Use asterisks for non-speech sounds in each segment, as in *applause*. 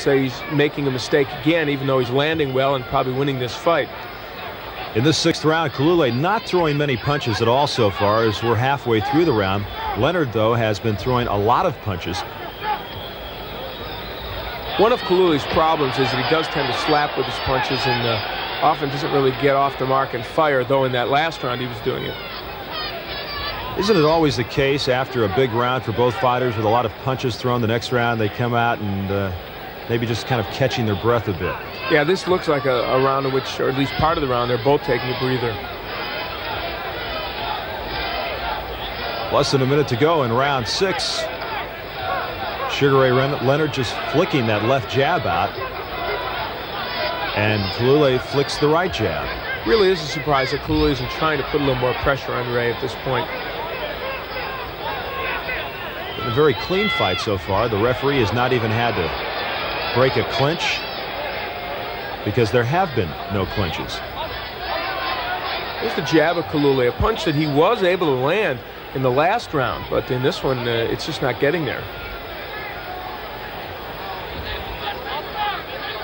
say he's making a mistake again, even though he's landing well and probably winning this fight. In this sixth round, Kalule not throwing many punches at all so far as we're halfway through the round. Leonard, though, has been throwing a lot of punches. One of Kalule's problems is that he does tend to slap with his punches and uh, often doesn't really get off the mark and fire, though in that last round he was doing it. Isn't it always the case after a big round for both fighters with a lot of punches thrown the next round they come out and uh, maybe just kind of catching their breath a bit? Yeah, this looks like a, a round in which, or at least part of the round, they're both taking a breather. Less than a minute to go in round six. Sugar Ray Leonard just flicking that left jab out. And Kalule flicks the right jab. Really is a surprise that Kalule isn't trying to put a little more pressure on Ray at this point. Been a very clean fight so far. The referee has not even had to break a clinch because there have been no clinches. There's the jab of Kalule, a punch that he was able to land in the last round, but in this one, uh, it's just not getting there.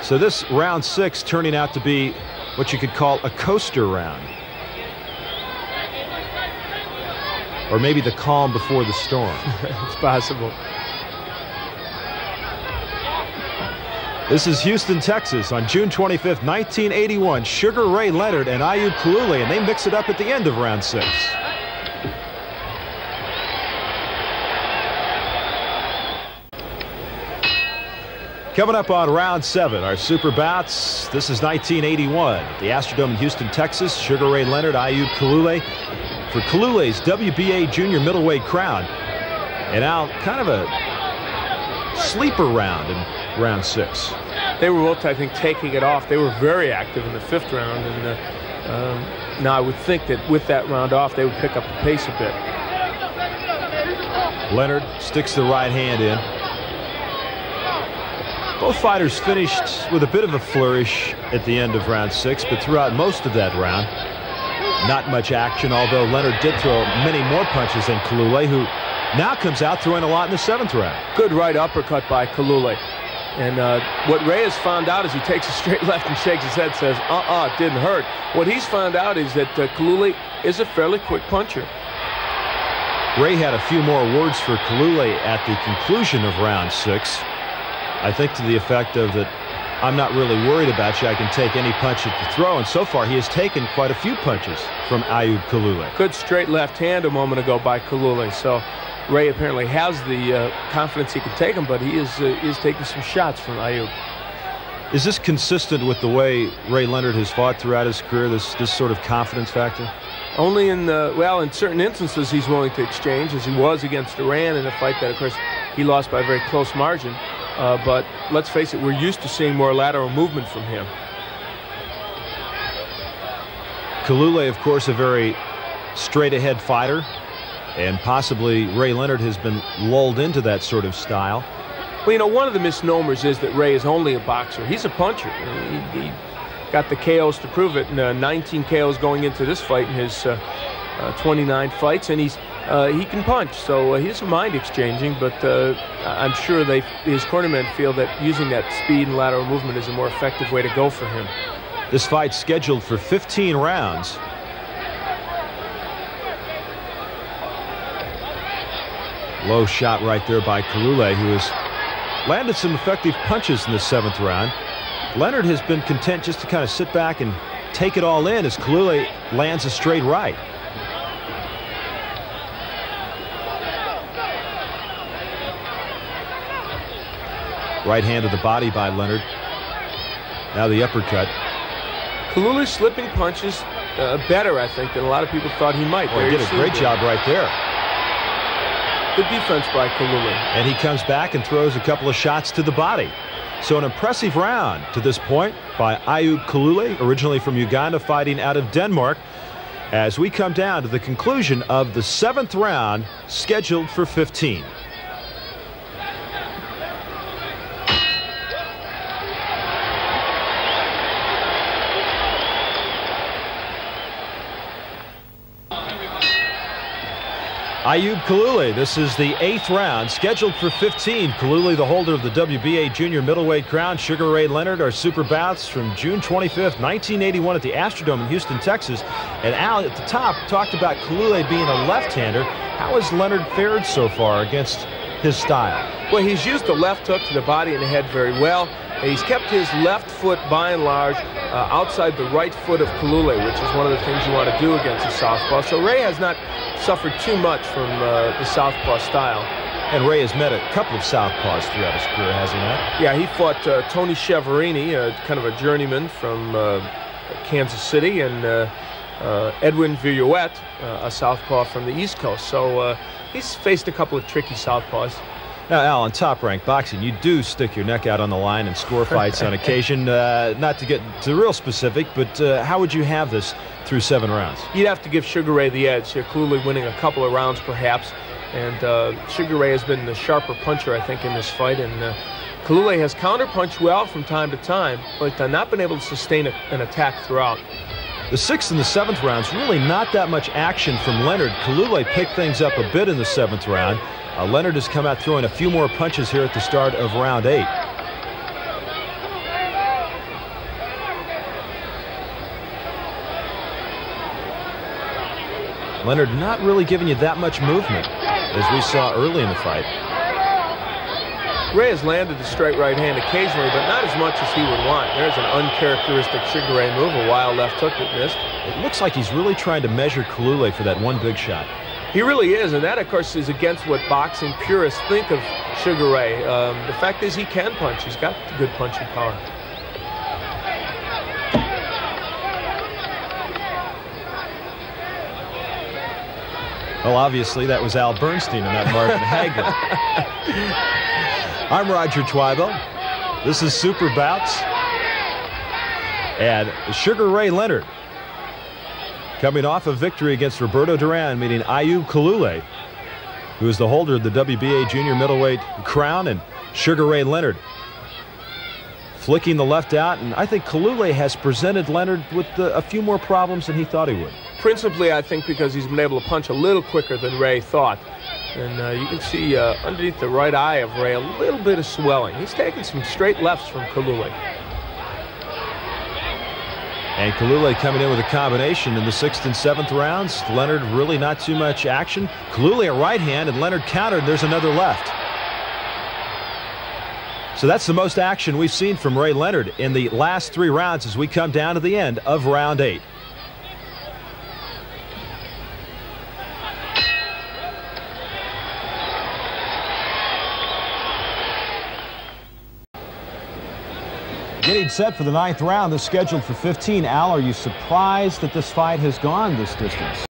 So this round six turning out to be what you could call a coaster round. Or maybe the calm before the storm. *laughs* it's possible. This is Houston, Texas on June 25th, 1981. Sugar Ray Leonard and Ayub Kalule, and they mix it up at the end of round six. Coming up on round seven, our super Bouts. This is 1981 the Astrodome in Houston, Texas. Sugar Ray Leonard, Ayub Kalule for Kalule's WBA junior middleweight crown. And now kind of a sleeper round in round six. They were both, I think, taking it off. They were very active in the fifth round. And uh, um, now I would think that with that round off, they would pick up the pace a bit. Leonard sticks the right hand in. Both fighters finished with a bit of a flourish at the end of round six, but throughout most of that round, not much action, although Leonard did throw many more punches than Kalule, who now comes out throwing a lot in the seventh round. Good right uppercut by Kalule. And uh, what Ray has found out is he takes a straight *laughs* left and shakes his head, says, uh-uh, it didn't hurt. What he's found out is that uh, Kalule is a fairly quick puncher. Ray had a few more words for Kalule at the conclusion of round six. I think to the effect of that I'm not really worried about you. I can take any punch that you throw. And so far, he has taken quite a few punches from Ayub Kalule. Good straight left hand a moment ago by Kalule. So Ray apparently has the uh, confidence he can take him, but he is, uh, is taking some shots from Ayub. Is this consistent with the way Ray Leonard has fought throughout his career, this, this sort of confidence factor? Only in, the, well, in certain instances he's willing to exchange, as he was against Duran in a fight that, of course, he lost by a very close margin. Uh, but let's face it, we're used to seeing more lateral movement from him. Kalule, of course, a very straight-ahead fighter, and possibly Ray Leonard has been lulled into that sort of style. Well, you know, one of the misnomers is that Ray is only a boxer. He's a puncher. He, he got the KOs to prove it, and uh, 19 KOs going into this fight in his uh, uh, 29 fights, and he's uh, he can punch. So uh, he doesn't mind exchanging, but uh, I'm sure they his cornermen feel that using that speed and lateral movement is a more effective way to go for him. This fight's scheduled for 15 rounds. Low shot right there by Kalule, who has landed some effective punches in the seventh round. Leonard has been content just to kind of sit back and take it all in as Kalule lands a straight right. Right hand to the body by Leonard. Now the uppercut. Kalule slipping punches uh, better, I think, than a lot of people thought he might. Oh, he did a great job right there. Good defense by Kalule. And he comes back and throws a couple of shots to the body. So an impressive round to this point by Ayub Kalule, originally from Uganda, fighting out of Denmark. As we come down to the conclusion of the seventh round, scheduled for 15. Ayub Kalule, this is the eighth round, scheduled for 15. Kalule, the holder of the WBA junior middleweight crown. Sugar Ray Leonard, our super bouts from June 25th, 1981 at the Astrodome in Houston, Texas. And Al, at the top, talked about Kalule being a left-hander. How has Leonard fared so far against his style? Well, he's used the left hook to the body and the head very well. He's kept his left foot, by and large, uh, outside the right foot of Kalule, which is one of the things you want to do against a southpaw. So Ray has not suffered too much from uh, the southpaw style. And Ray has met a couple of southpaws throughout his career, has he not? Yeah, he fought uh, Tony Chiaverini, uh, kind of a journeyman from uh, Kansas City, and uh, Edwin Viruet, a southpaw from the East Coast. So he's faced a couple of tricky southpaws. Now, Al, on top ranked boxing, you do stick your neck out on the line and score fights on *laughs* occasion. Uh, not to get to real specific, but uh, how would you have this through seven rounds? You'd have to give Sugar Ray the edge. You're clearly winning a couple of rounds, perhaps. And uh, Sugar Ray has been the sharper puncher, I think, in this fight. And uh, Kalule has counterpunched well from time to time, but uh, not been able to sustain a, an attack throughout. The sixth and the seventh rounds, really not that much action from Leonard. Kalule picked things up a bit in the seventh round. Uh, Leonard has come out throwing a few more punches here at the start of round eight. Leonard not really giving you that much movement as we saw early in the fight. Ray has landed the straight right hand occasionally, but not as much as he would want. There's an uncharacteristic Sugar Ray move, a wild left hook that missed. It looks like he's really trying to measure Kalule for that one big shot. He really is, and that, of course, is against what boxing purists think of Sugar Ray. Um, the fact is he can punch. He's got good punching power. Well, obviously, that was Al Bernstein and not Marvin *laughs* Hagler. *laughs* I'm Roger Twibell. This is Super Bouts. And Sugar Ray Leonard coming off a victory against Roberto Duran, meeting Ayub Kalule, who is the holder of the WBA junior middleweight crown, and Sugar Ray Leonard flicking the left out. And I think Kalule has presented Leonard with the, a few more problems than he thought he would. Principally, I think because he's been able to punch a little quicker than Ray thought. And uh, you can see uh, underneath the right eye of Ray a little bit of swelling. He's taking some straight lefts from Kalule. And Kalule coming in with a combination in the sixth and seventh rounds. Leonard really not too much action. Kalule a right hand and Leonard countered. And There's another left. So that's the most action we've seen from Ray Leonard in the last three rounds as we come down to the end of round eight. Getting set for the ninth round, this scheduled for 15. Al, are you surprised that this fight has gone this distance?